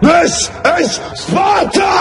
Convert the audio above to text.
This is Sparta!